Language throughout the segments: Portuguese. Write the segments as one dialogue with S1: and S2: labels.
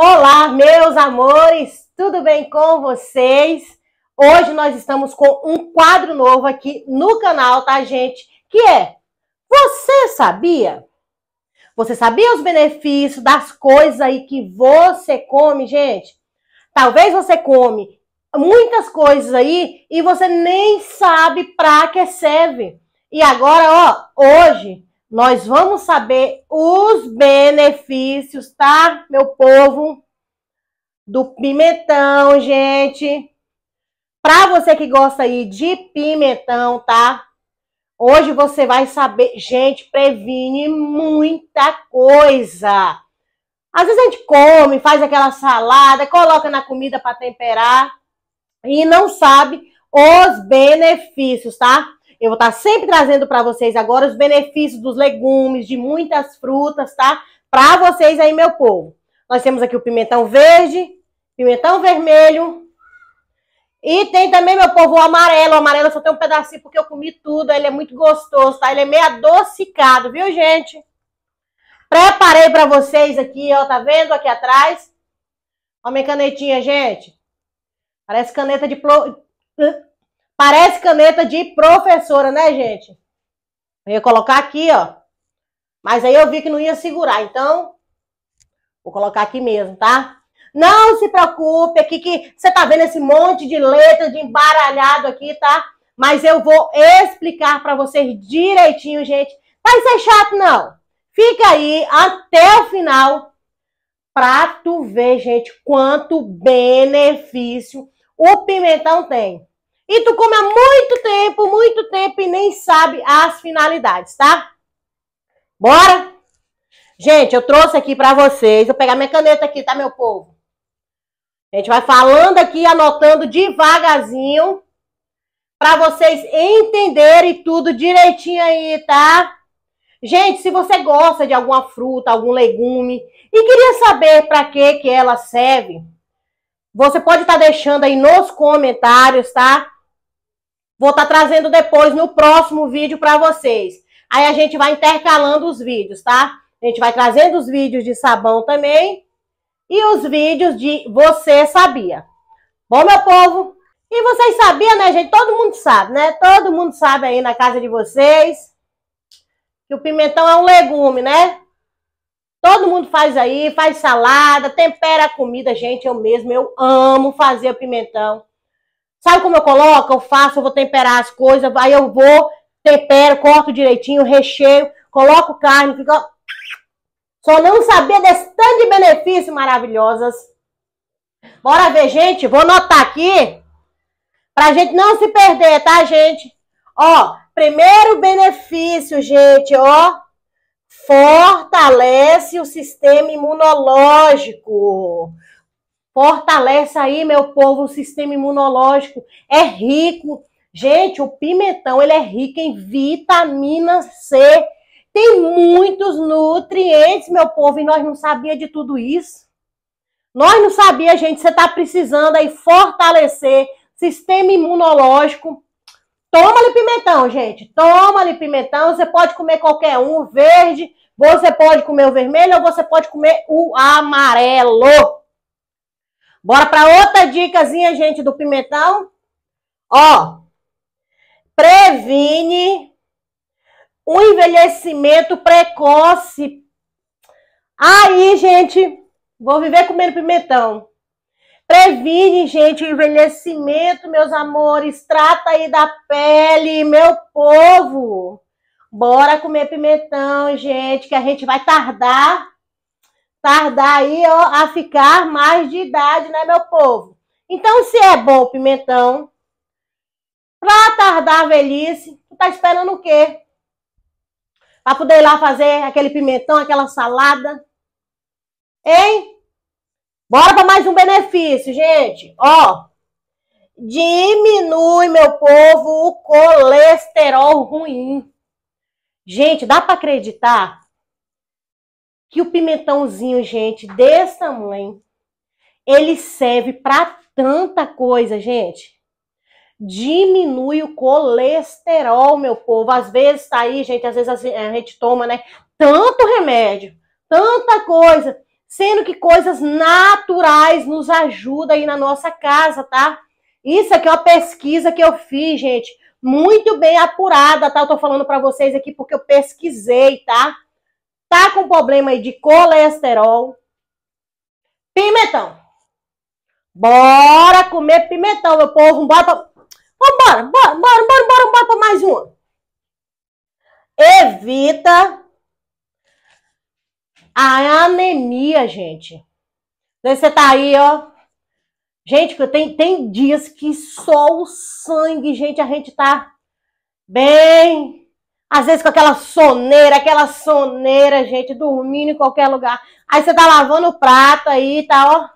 S1: Olá, meus amores, tudo bem com vocês? Hoje nós estamos com um quadro novo aqui no canal, tá, gente? Que é Você sabia? Você sabia os benefícios das coisas aí que você come, gente? Talvez você come muitas coisas aí e você nem sabe para que serve. E agora, ó, hoje nós vamos saber os benefícios, tá, meu povo? Do pimentão, gente. Para você que gosta aí de pimentão, tá? Hoje você vai saber, gente, previne muita coisa. Às vezes a gente come, faz aquela salada, coloca na comida para temperar e não sabe os benefícios, tá? Eu vou estar sempre trazendo para vocês agora os benefícios dos legumes, de muitas frutas, tá? Para vocês aí, meu povo. Nós temos aqui o pimentão verde, pimentão vermelho. E tem também, meu povo, o amarelo. O amarelo só tem um pedacinho porque eu comi tudo. Ele é muito gostoso, tá? Ele é meio adocicado, viu, gente? Preparei para vocês aqui, ó. Tá vendo aqui atrás? Ó, minha canetinha, gente. Parece caneta de... Pro... Parece caneta de professora, né, gente? Eu ia colocar aqui, ó. Mas aí eu vi que não ia segurar, então vou colocar aqui mesmo, tá? Não se preocupe aqui que você tá vendo esse monte de letra de embaralhado aqui, tá? Mas eu vou explicar para vocês direitinho, gente. Vai ser chato não. Fica aí até o final pra tu ver, gente, quanto benefício o pimentão tem. E tu come há muito tempo, muito tempo e nem sabe as finalidades, tá? Bora? Gente, eu trouxe aqui para vocês. Vou pegar minha caneta aqui, tá, meu povo? A gente vai falando aqui, anotando devagarzinho, para vocês entenderem tudo direitinho aí, tá? Gente, se você gosta de alguma fruta, algum legume e queria saber para que que ela serve, você pode estar tá deixando aí nos comentários, tá? Vou estar tá trazendo depois no próximo vídeo para vocês. Aí a gente vai intercalando os vídeos, tá? A gente vai trazendo os vídeos de sabão também e os vídeos de Você Sabia. Bom, meu povo? E vocês sabiam, né, gente? Todo mundo sabe, né? Todo mundo sabe aí na casa de vocês que o pimentão é um legume, né? Todo mundo faz aí, faz salada, tempera a comida, gente. Eu mesmo, eu amo fazer o pimentão. Sabe como eu coloco? Eu faço, eu vou temperar as coisas, aí eu vou, tempero, corto direitinho, recheio, coloco carne, fica. Só não sabia desse tanto de benefícios maravilhosos. Bora ver, gente. Vou anotar aqui pra gente não se perder, tá, gente? Ó, primeiro benefício, gente, ó, fortalece o sistema imunológico. Fortalece aí, meu povo, o sistema imunológico. É rico. Gente, o pimentão, ele é rico em vitamina C. Tem muitos nutrientes, meu povo, e nós não sabia de tudo isso. Nós não sabia, gente, você está precisando aí fortalecer sistema imunológico. Toma-lhe pimentão, gente. Toma-lhe pimentão. Você pode comer qualquer um, verde. Você pode comer o vermelho ou você pode comer o amarelo. Bora para outra dicasinha, gente, do pimentão. Ó, previne o envelhecimento precoce. Aí, gente, vou viver comendo pimentão. Previne, gente, o envelhecimento, meus amores. Trata aí da pele, meu povo. Bora comer pimentão, gente, que a gente vai tardar tardar aí ó, a ficar mais de idade, né, meu povo? Então, se é bom o pimentão, pra tardar a velhice, tu tá esperando o quê? Pra poder ir lá fazer aquele pimentão, aquela salada? Hein? Bora para mais um benefício, gente. Ó, diminui, meu povo, o colesterol ruim. Gente, dá para acreditar que o pimentãozinho, gente, desse tamanho, ele serve para tanta coisa, gente. Diminui o colesterol, meu povo. Às vezes tá aí, gente, às vezes a gente toma, né, tanto remédio, tanta coisa. sendo que coisas naturais nos ajudam aí na nossa casa, tá? Isso aqui é uma pesquisa que eu fiz, gente, muito bem apurada, tá? Eu tô falando para vocês aqui porque eu pesquisei, tá? Tá com problema aí de colesterol. Pimentão. Bora comer pimentão, meu povo. Bora. Vambora, bora, bora, bora, bora, bora pra mais uma. Evita a anemia, gente. Você tá aí, ó. Gente, tem, tem dias que só o sangue, gente, a gente tá bem. Às vezes com aquela soneira, aquela soneira, gente, dormindo em qualquer lugar. Aí você tá lavando o prato aí, tá, ó,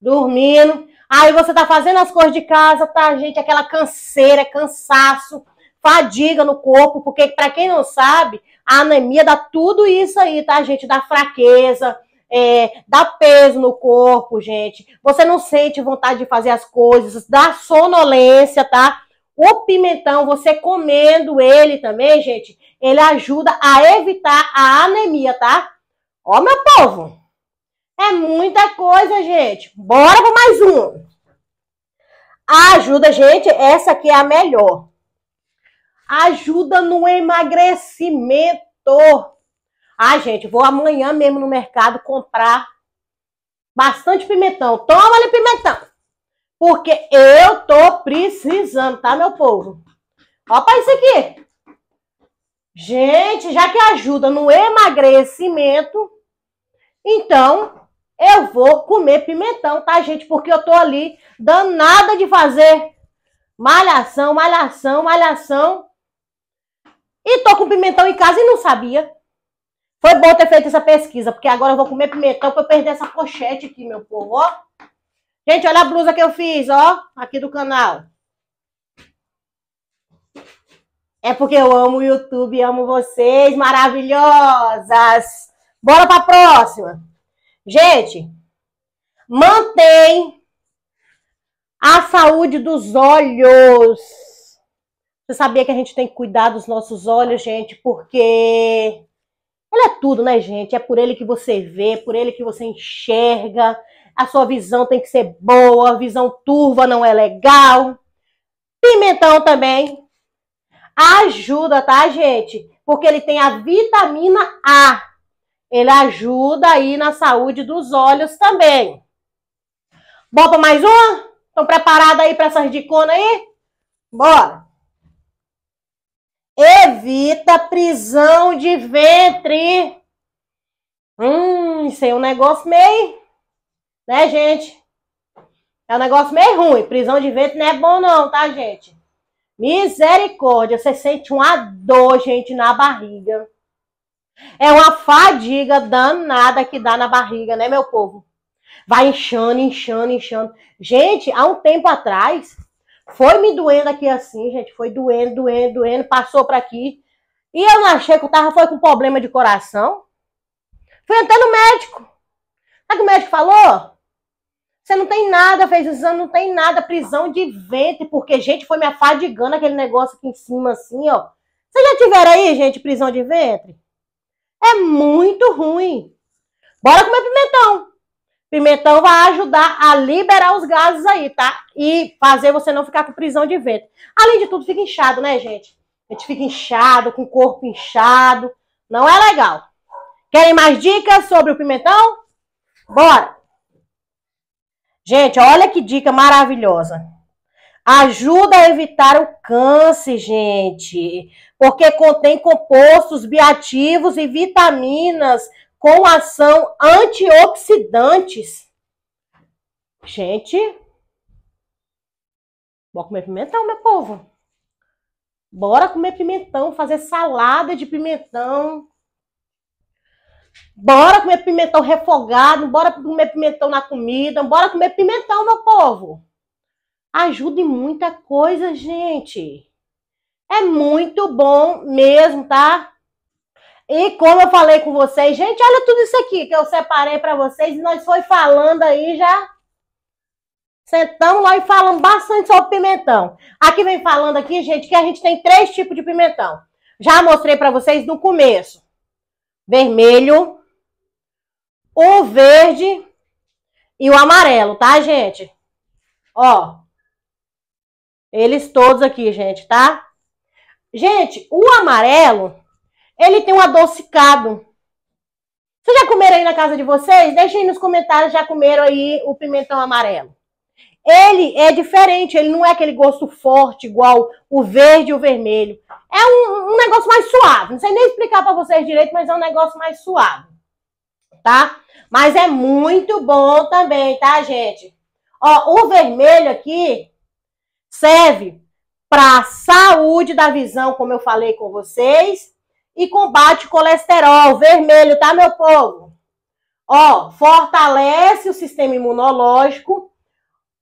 S1: dormindo. Aí você tá fazendo as coisas de casa, tá, gente, aquela canseira, cansaço, fadiga no corpo, porque para quem não sabe, a anemia dá tudo isso aí, tá, gente? Dá fraqueza, é, dá peso no corpo, gente. Você não sente vontade de fazer as coisas, dá sonolência, tá? O pimentão, você comendo ele também, gente, ele ajuda a evitar a anemia, tá? Ó, meu povo, é muita coisa, gente. Bora para mais um. Ajuda, gente, essa aqui é a melhor ajuda no emagrecimento. Ah, gente, vou amanhã mesmo no mercado comprar bastante pimentão. Toma ali pimentão. Porque eu tô precisando, tá, meu povo? Ó pra isso aqui. Gente, já que ajuda no emagrecimento, então eu vou comer pimentão, tá, gente? Porque eu tô ali danada de fazer malhação, malhação, malhação. E tô com pimentão em casa e não sabia. Foi bom ter feito essa pesquisa, porque agora eu vou comer pimentão pra eu perder essa pochete aqui, meu povo, ó. Gente, olha a blusa que eu fiz, ó, aqui do canal. É porque eu amo o YouTube, amo vocês, maravilhosas. Bora pra próxima. Gente, mantém a saúde dos olhos. Você sabia que a gente tem que cuidar dos nossos olhos, gente, porque ele é tudo, né, gente? É por ele que você vê, por ele que você enxerga. A sua visão tem que ser boa, visão turva não é legal. Pimentão também ajuda, tá, gente? Porque ele tem a vitamina A. Ele ajuda aí na saúde dos olhos também. Bora mais uma? Estão preparados aí para essas diconas aí? Bora! Evita prisão de ventre. Hum, isso é um negócio meio. Né, gente? É um negócio meio ruim. Prisão de ventre não é bom, não, tá, gente? Misericórdia. Você sente uma dor, gente, na barriga. É uma fadiga danada que dá na barriga, né, meu povo? Vai inchando, inchando, inchando. Gente, há um tempo atrás, foi me doendo aqui assim, gente. Foi doendo, doendo, doendo. Passou para aqui. E eu não achei que eu tava foi com problema de coração. Fui até no médico. Sabe o que o médico falou? Você não tem nada, fez exame, não tem nada, prisão de ventre, porque, gente, foi me afadigando aquele negócio aqui em cima, assim, ó. Vocês já tiveram aí, gente, prisão de ventre? É muito ruim. Bora comer pimentão. Pimentão vai ajudar a liberar os gases aí, tá? E fazer você não ficar com prisão de ventre. Além de tudo, fica inchado, né, gente? A gente fica inchado, com o corpo inchado. Não é legal. Querem mais dicas sobre o pimentão? Bora! Gente, olha que dica maravilhosa. Ajuda a evitar o câncer, gente. Porque contém compostos bioativos e vitaminas com ação antioxidantes. Gente, bora comer pimentão, meu povo. Bora comer pimentão, fazer salada de pimentão. Bora comer pimentão refogado, bora comer pimentão na comida, bora comer pimentão, meu povo. Ajuda em muita coisa, gente. É muito bom mesmo, tá? E como eu falei com vocês, gente, olha tudo isso aqui que eu separei para vocês e nós foi falando aí já. Sentamos lá e falamos bastante sobre pimentão. Aqui vem falando aqui, gente, que a gente tem três tipos de pimentão. Já mostrei para vocês no começo. Vermelho, o verde e o amarelo, tá, gente? Ó. Eles todos aqui, gente, tá? Gente, o amarelo, ele tem um adocicado. Vocês já comeram aí na casa de vocês? Deixem nos comentários, já comeram aí o pimentão amarelo. Ele é diferente, ele não é aquele gosto forte igual o verde e o vermelho. É um, um negócio mais suave. Não sei nem explicar para vocês direito, mas é um negócio mais suave. Tá? Mas é muito bom também, tá, gente? Ó, o vermelho aqui serve para saúde da visão, como eu falei com vocês, e combate colesterol. Vermelho, tá, meu povo? Ó, fortalece o sistema imunológico,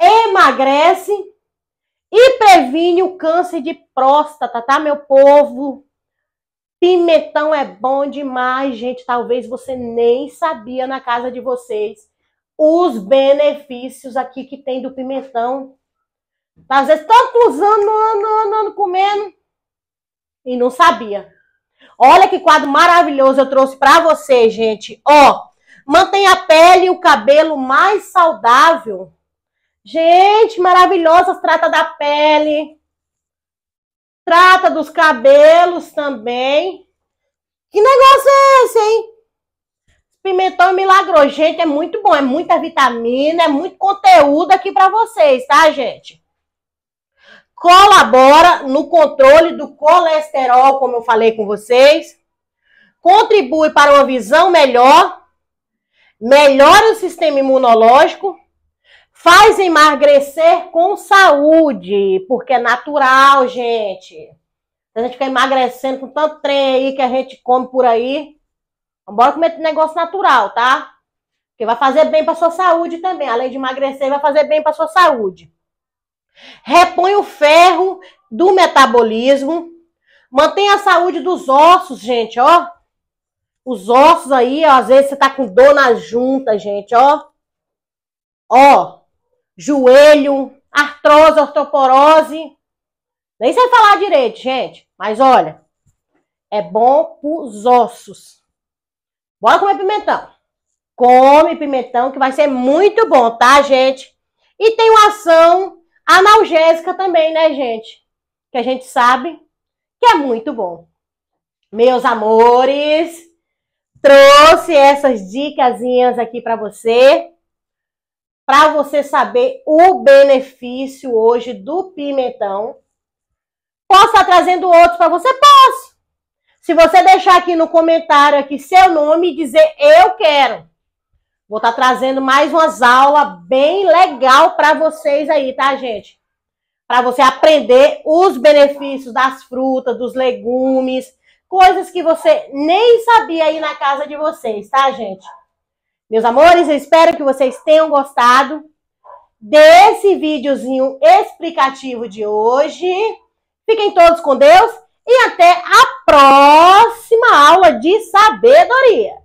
S1: emagrece e previne o câncer de próstata, tá, meu povo? Pimentão é bom demais, gente. Talvez você nem sabia na casa de vocês os benefícios aqui que tem do pimentão. Às vezes tantos anos, ano, ano, ano comendo e não sabia. Olha que quadro maravilhoso eu trouxe para você, gente. Ó, mantém a pele e o cabelo mais saudável. Gente, maravilhosa, trata da pele. Trata dos cabelos também. Que negócio é esse, hein? Pimentão milagroso. Gente, é muito bom. É muita vitamina, é muito conteúdo aqui para vocês, tá, gente? Colabora no controle do colesterol, como eu falei com vocês. Contribui para uma visão melhor. Melhora o sistema imunológico Faz emagrecer com saúde, porque é natural, gente. A gente fica emagrecendo com tanto trem aí que a gente come por aí. Vamos comer negócio natural, tá? Que vai fazer bem para sua saúde também. Além de emagrecer, vai fazer bem para sua saúde. Repõe o ferro do metabolismo. Mantém a saúde dos ossos, gente, ó. Os ossos aí, ó, às vezes você tá com dor na junta, gente, ó. Ó, joelho, artrose, osteoporose. Nem sei falar direito, gente. Mas olha, é bom pros ossos. Bora comer pimentão. Come pimentão que vai ser muito bom, tá, gente? E tem uma ação analgésica também, né, gente? Que a gente sabe que é muito bom. Meus amores, trouxe essas dicasinhas aqui para você para você saber o benefício hoje do pimentão. Posso estar trazendo outros para você? Posso. Se você deixar aqui no comentário aqui seu nome e dizer eu quero. Vou estar trazendo mais umas aulas bem legal para vocês aí, tá, gente? Para você aprender os benefícios das frutas, dos legumes, coisas que você nem sabia aí na casa de vocês, tá, gente? Meus amores, eu espero que vocês tenham gostado desse videozinho explicativo de hoje. Fiquem todos com Deus e até a próxima aula de sabedoria.